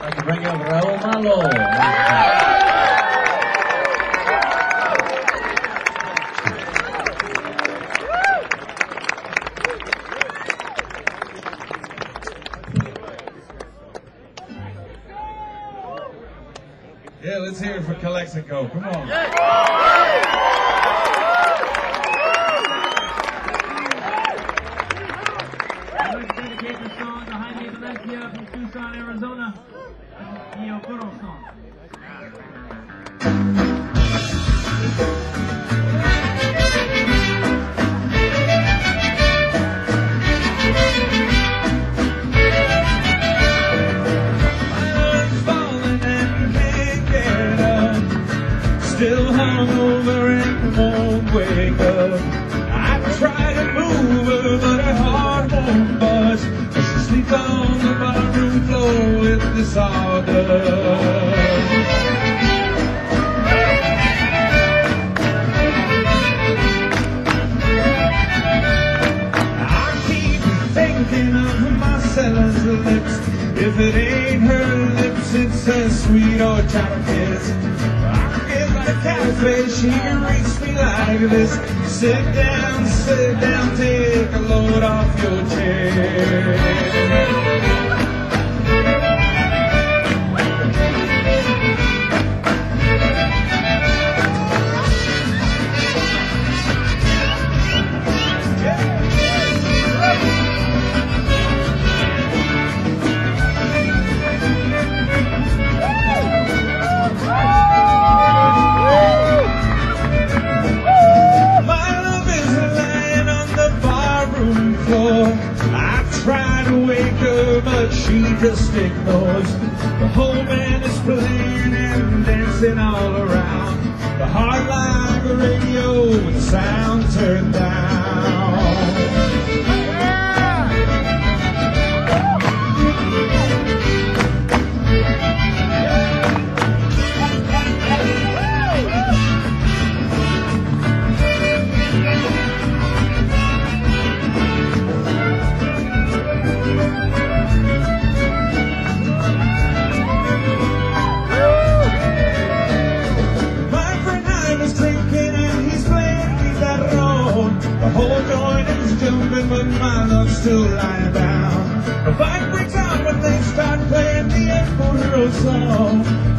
Like to bring up Raul Malo. Yeah, let's hear it for Calexico. Come on. I'd like to dedicate this song to Jaime Valencia from Tucson, Arizona. This If it ain't her lips, it's her sweet old horchata kiss. I get the cafe, she reads me like this. Sit down, sit down, take a load off your chair. I try to wake her, but she just ignores. The whole band is playing and dancing all around. The like a radio with the sound turned down. Still lying down. The fight breaks out when they start playing the El Burro song.